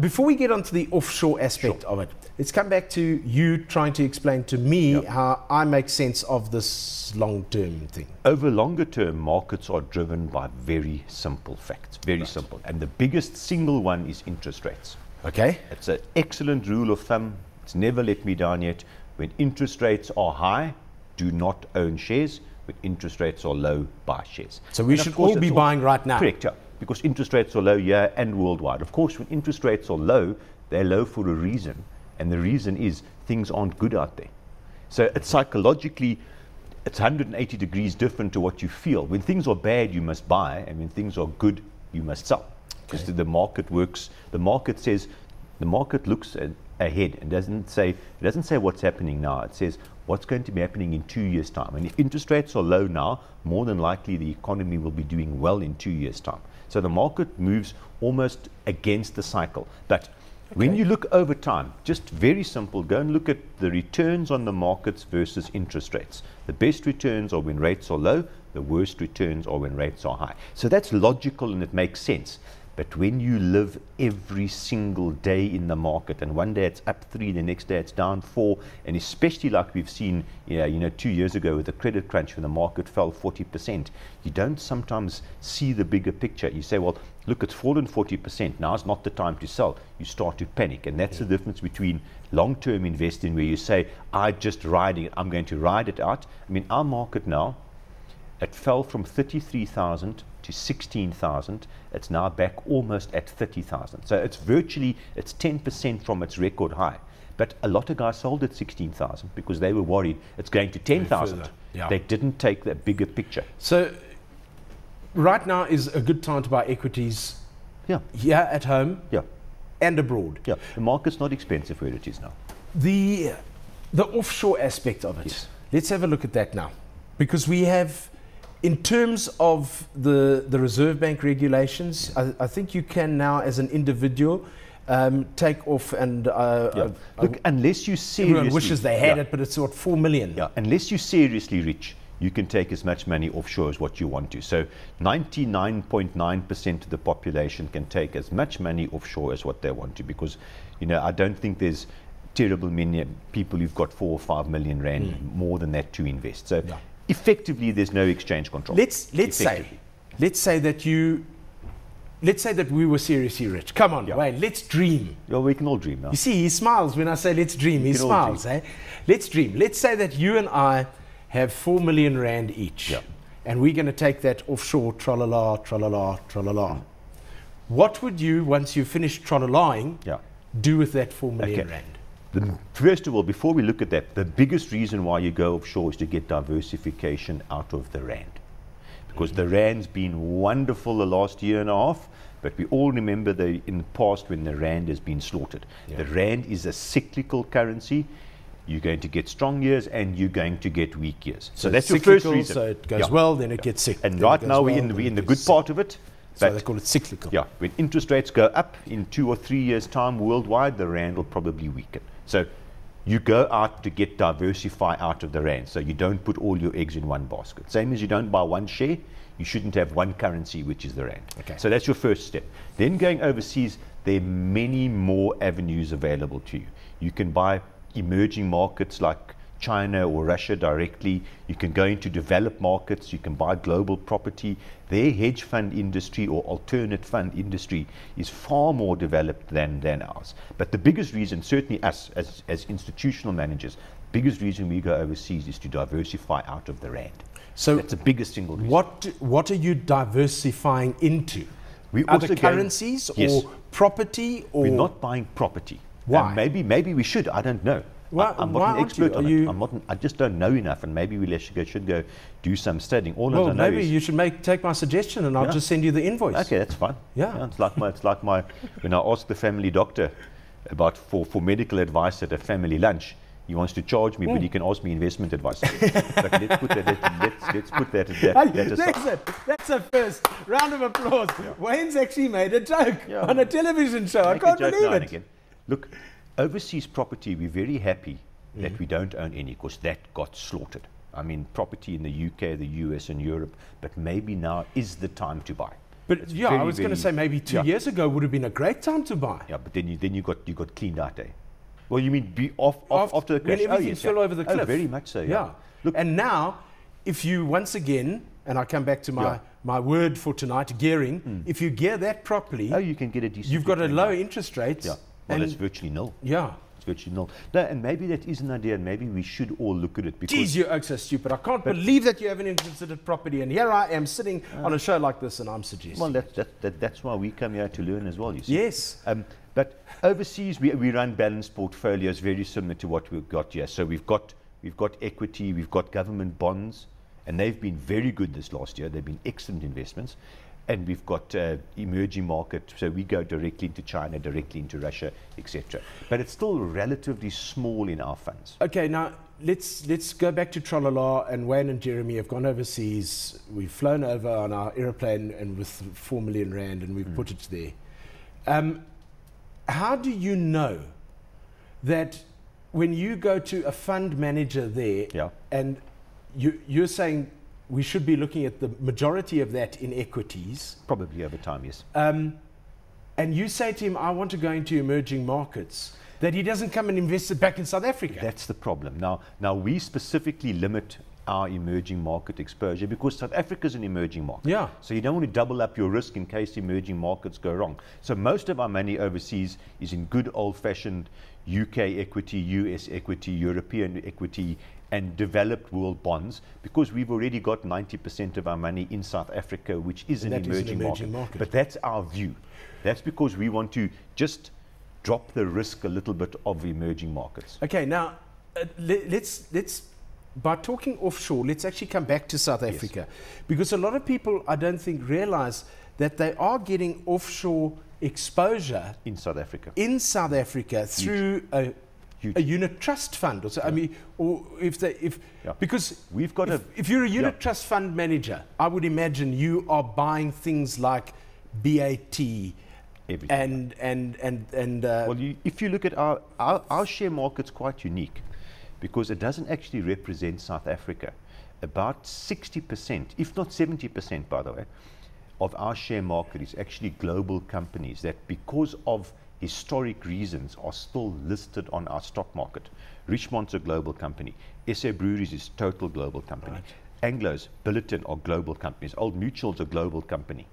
before we get onto the offshore aspect sure. of it, let's come back to you trying to explain to me yep. how I make sense of this long term thing. Over longer term, markets are driven by very simple facts, very right. simple. And the biggest single one is interest rates. Okay. It's an excellent rule of thumb. It's never let me down yet. When interest rates are high, do not own shares. When interest rates are low, buy shares. So we and should all be buying right now. Correct, yeah because interest rates are low here and worldwide. Of course, when interest rates are low, they're low for a reason. And the reason is things aren't good out there. So it's psychologically, it's 180 degrees different to what you feel. When things are bad, you must buy. And when things are good, you must sell. Because okay. the market works, the market says, the market looks at, ahead and doesn't say, it doesn't say what's happening now. It says what's going to be happening in two years' time. And if interest rates are low now, more than likely the economy will be doing well in two years' time. So the market moves almost against the cycle. But okay. when you look over time, just very simple, go and look at the returns on the markets versus interest rates. The best returns are when rates are low, the worst returns are when rates are high. So that's logical and it makes sense. But when you live every single day in the market, and one day it's up three, the next day it's down four, and especially like we've seen, you know, you know two years ago with the credit crunch when the market fell 40%, you don't sometimes see the bigger picture. You say, well, look, it's fallen 40%. Now is not the time to sell. You start to panic, and that's yeah. the difference between long-term investing, where you say, I just riding it, I'm going to ride it out. I mean, our market now, it fell from 33,000 to 16,000. It's now back almost at 30,000. So it's virtually, it's 10% from its record high. But a lot of guys sold at 16,000 because they were worried it's going to 10,000. Yeah. They didn't take that bigger picture. So right now is a good time to buy equities yeah. here at home yeah. and abroad. Yeah, the market's not expensive where it is now. The, the offshore aspect of it, yes. let's have a look at that now. Because we have in terms of the, the Reserve Bank regulations, I, I think you can now, as an individual, um, take off and uh, yeah. uh, look. Unless you seriously, everyone wishes they had yeah. it, but it's what four million. Yeah. Unless you seriously rich, you can take as much money offshore as what you want to. So 99.9% of the population can take as much money offshore as what they want to, because you know I don't think there's terrible many people who've got four or five million rand mm. more than that to invest. So yeah effectively there's no exchange control. Let's let's say let's say that you let's say that we were seriously rich. Come on, yeah. Wayne, let's dream. Yeah, we can all dream now. You see, he smiles when I say let's dream. We he smiles, dream. eh? Let's dream. Let's say that you and I have four million rand each. Yeah. And we're going to take that offshore, tralala, tralala, tralala. Mm. What would you, once you finish tralalaing, yeah. do with that four million okay. rand? The, first of all, before we look at that, the biggest reason why you go offshore is to get diversification out of the rand. Because the rand's been wonderful the last year and a half, but we all remember the, in the past when the rand has been slaughtered. Yeah. The rand is a cyclical currency. You're going to get strong years and you're going to get weak years. So, so that's your first reason. So it goes yeah. well, then it yeah. gets sick. And right now well, we're in, we're in the good part of it. So they call it cyclical. Yeah, when interest rates go up in two or three years' time worldwide, the rand will probably weaken. So you go out to get diversify out of the rand. So you don't put all your eggs in one basket. Same as you don't buy one share, you shouldn't have one currency, which is the rand. Okay. So that's your first step. Then going overseas, there are many more avenues available to you. You can buy emerging markets like China or Russia directly. You can go into developed markets. You can buy global property. Their hedge fund industry or alternate fund industry is far more developed than, than ours. But the biggest reason, certainly us as, as institutional managers, biggest reason we go overseas is to diversify out of the rand. So that's the biggest single reason. What, what are you diversifying into? We Other currencies yes. or property? Or We're not buying property. Why? Maybe, maybe we should. I don't know. Why, I'm not an expert on it. I'm not an, I just don't know enough, and maybe we should go, should go do some studying. All well, maybe you should make take my suggestion, and I'll yeah. just send you the invoice. Okay, that's fine. Yeah. yeah, it's like my it's like my when I asked the family doctor about for, for medical advice at a family lunch. He wants to charge me, mm. but he can ask me investment advice. but let's put that. Let's, let's put that. that, that that's it. That's a first round of applause. Yeah. Wayne's actually made a joke on a television show. I can't believe it. Look, overseas property, we're very happy mm. that we don't own any because that got slaughtered. I mean, property in the UK, the US, and Europe, but maybe now is the time to buy. But yeah, I was going to say maybe two yeah. years ago would have been a great time to buy. Yeah, but then you then you got you got cleaned out, eh? Well, you mean be off, off After- the crash? when everything oh, yes, fell yeah. over the Oh, cliff. very much so. Yeah. Yeah. Look, and now, if you once again, and I come back to my, my word for tonight, gearing, if you gear that properly, oh, you can get a decent. you've got a low interest rate. Yeah. Well, and it's virtually nil. yeah. It's virtually nil. No, and maybe that is an idea, and maybe we should all look at it because Geez, you oaks are stupid. I can't believe that you haven't considered property. And here I am sitting on a show like this, and I'm suggesting. well, that's that, that, that's why we come here to learn as well. You see. yes. Um, but overseas, we, we run balanced portfolios very similar to what we've got here. So we've got, we've got equity, we've got government bonds, and they've been very good this last year. They've been excellent investments. And we've got uh, emerging market, so we go directly into China, directly into Russia, etc. But it's still relatively small in our funds. Okay, now let's let's go back to Tralala and Wayne and Jeremy have gone overseas. We've flown over on our aeroplane and with four million rand, and we've Mm. put it there. Um, how do you know that when you go to a fund manager there, Yeah. and you, you're saying we should be looking at the majority of that in equities, Probably over time, yes. um, and you say to him, "I want to go into emerging markets," that he doesn't come and invest it back in South Africa. That's the problem. Now, now we specifically limit our emerging market exposure because South Africa is an emerging market. Yeah. So you don't want to double up your risk in case emerging markets go wrong. So most of our money overseas is in good old-fashioned UK equity, US equity, European equity, and developed world bonds because we've already got 90% of our money in South Africa, which is an that is an emerging, emerging market. market. But that's our view. That's because we want to just drop the risk a little bit of emerging markets. Okay, now uh, le- let's let's by talking offshore, let's actually come back to South Africa, because a lot of people I don't think realize that they are getting offshore exposure in South Africa. in South Africa through a, Huge. a unit trust fund, or so. I mean, or if they if Yeah. because We've got if, a if you're a unit yeah. trust fund manager, I would imagine you are buying things like BAT everything. and and and and uh, well, you, if you look at our, our our share market's quite unique because it doesn't actually represent South Africa. About 60%, if not 70%, by the way, of our share market is actually global companies that, because of historic reasons, are still listed on our stock market. Richemont's a global company. SA Breweries is total global company. Anglo's, Billiton are global companies. Old Mutual's a global company.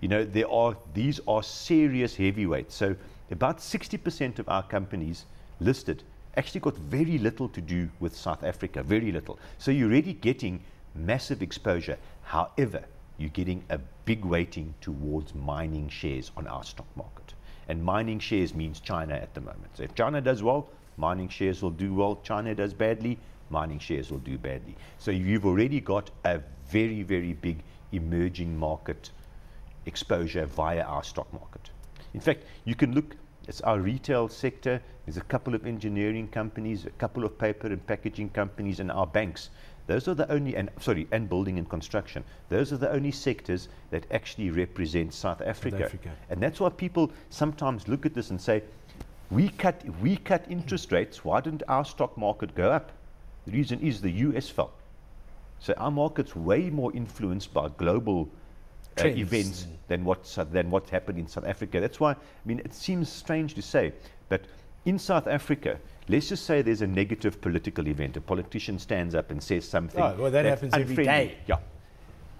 You know, there are these are serious heavyweights. So about 60% of our companies listed actually got very little to do with South Africa, very little. So you're already getting massive exposure. However, you're getting a big weighting towards mining shares on our stock market. And mining shares means China at the moment. So if China does well, mining shares will do well. China does badly, mining shares will do badly. So you've already got a very, very big emerging market exposure via our stock market. In fact, you can look, it's our retail sector, there's a couple of engineering companies, a couple of paper and packaging companies, and our banks. Those are the only, and sorry, and building and construction. Those are the only sectors that actually represent South Africa. Africa. And that's why people sometimes look at this and say, we cut, we cut interest rates, why didn't our stock market go up? The reason is the US fell. So our market's way more influenced by global uh, events than what than what's happened in South Africa. That's why I mean it seems strange to say, but in South Africa, let's just say there's a negative political event. A politician stands up and says something. Oh, well, that happens every unfriendly. day. Yeah.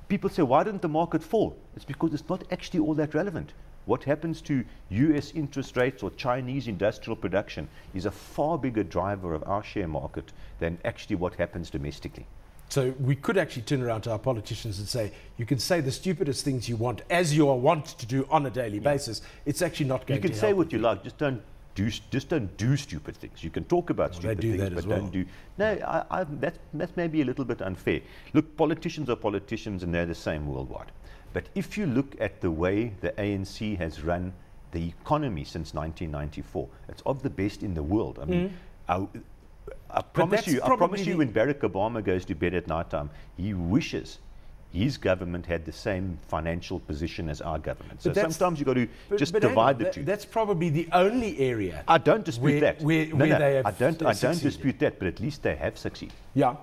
People say, why didn't the market fall? It's because it's not actually all that relevant. What happens to US interest rates or Chinese industrial production is a far bigger driver of our share market than actually what happens domestically. So we could actually turn around to our politicians and say, you can say the stupidest things you want, as you are wont to do on a daily basis. It's actually not going to be. You can to say what you like, just don't do just don't do stupid things. You can talk about Well, stupid do things, that but well. don't do. No, I, I, that's that's maybe a little bit unfair. Look, politicians are politicians, and they're the same worldwide. But if you look at the way the ANC has run the economy since 1994, it's of the best in the world. I mean, mm. I, I promise you, I promise you, when Barack Obama goes to bed at night time, he wishes. His government had the same financial position as our government. So sometimes you've got to But- just but divide the that- two. That's probably the only area. I don't dispute Where- that. where- no, where no, they have I don't. I don't dispute that. But at least they have succeeded. Yeah.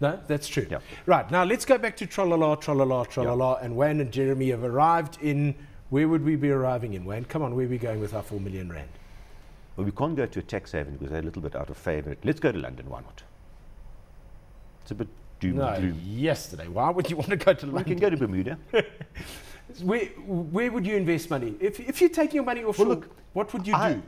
No, that's true. Yeah. Right, now let's go back to Trolala, Trolala, Trolala, and Wayne and Jeremy have arrived in, where would we be arriving in, Wayne? Come on, where are we going with our 4 million rand? Well, we can't go to a tax haven because they're a little bit out of favour. Let's go to London, why not? It's a bit doom No, and gloom. yesterday. Why would you want to go to We London? can go to Bermuda. Where, where would you invest money? If, if you're taking your money offshore, well, look, what would you I- do?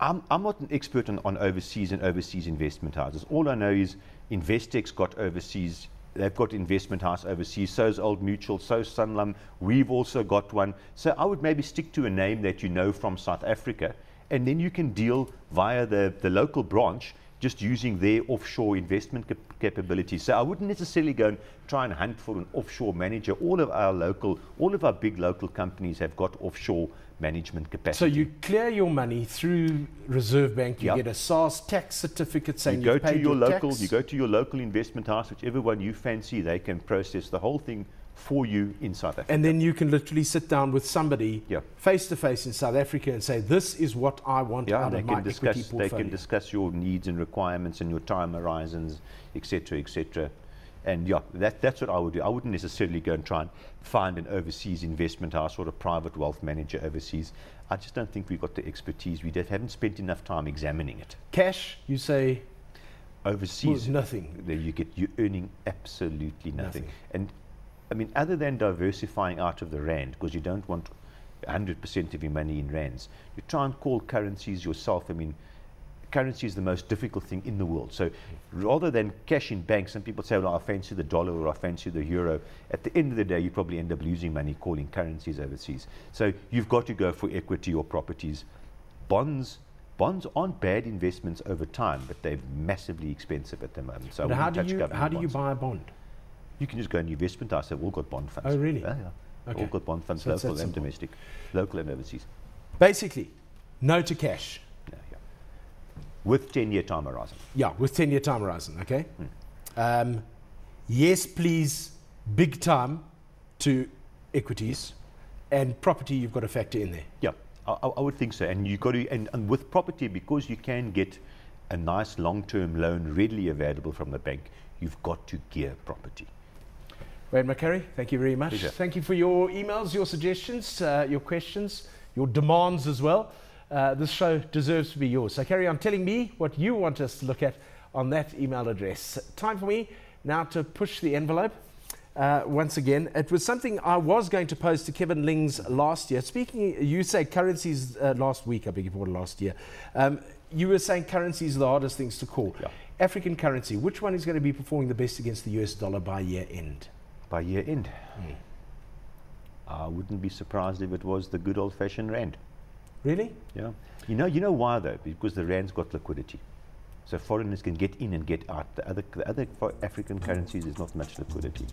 I'm, I'm not an expert on, on overseas and overseas investment houses. All I know is Investec's got overseas. They've got investment house overseas. So's Old Mutual. So's Sanlam. We've also got one. So I would maybe stick to a name that you know from South Africa, and then you can deal via the, the local branch, just using their offshore investment cap- capabilities. So I wouldn't necessarily go and try and hunt for an offshore manager. All of our local, all of our big local companies have got offshore management capacity. So you clear your money through Reserve Bank, you Yep. get a SARS tax certificate saying you go to paid your local tax. you go to your local investment house whichever one you fancy they can process the whole thing for you in south africa and then you can literally sit down with somebody Yeah. face to face in South Africa and say, "This is what I want yeah out of my can discuss equity they can discuss your needs and requirements and your time horizons etc etc and yeah that, that's what i would do i wouldn't necessarily go and try and find an overseas investment house or a private wealth manager overseas i just don't think we've got the expertise we haven't spent enough time examining it Cash, you say, overseas nothing. there you get you're earning absolutely nothing. Nothing. And I mean, other than diversifying out of the rand, because you don't want 100% of your money in rands, you try and call currencies yourself. I mean, currency is the most difficult thing in the world. So rather than cash in banks, some people say, well, I fancy the dollar or I fancy the euro. At the end of the day, you probably end up losing money calling currencies overseas. So you've got to go for equity or properties. Bonds. Bonds aren't bad investments over time, but they're massively expensive at the moment. So I how do touch you how do you buy a bond? You can just go in investment house. They've all got bond funds. Oh, really? Yeah, yeah. Okay. All got bond funds, So local and simple. domestic, local and overseas. Basically, no to cash. Yeah, yeah. With 10-year time horizon. Yeah, with 10 year time horizon, okay? Hmm. Um, yes, please, big time to equities and property you've got to factor in there. Yeah, I, I I would think so. And you got to, and, and with property, because you can get a nice long-term loan readily available from the bank, you've got to gear property. Wayne McCurrie, thank you very much. Pleasure. Thank you for your emails, your suggestions, uh, your questions, your demands as well. Uh, this show deserves to be yours. So carry on telling me what you want us to look at on that email address. Time for me now to push the envelope. Uh, once again, it was something I was going to pose to Kevin Lings last year. Speaking, you say currencies uh, last week, I beg your pardon, last year. Um, you were saying currencies are the hardest things to call. Yeah. African currency, which one is going to be performing the best against the US dollar by year end? By year end, hmm. I wouldn't be surprised if it was the good old-fashioned rand. Really? Yeah. You know, you know why though? Because the rand's got liquidity. So foreigners can get in and get out. The other, the other African currencies, there's not much liquidity.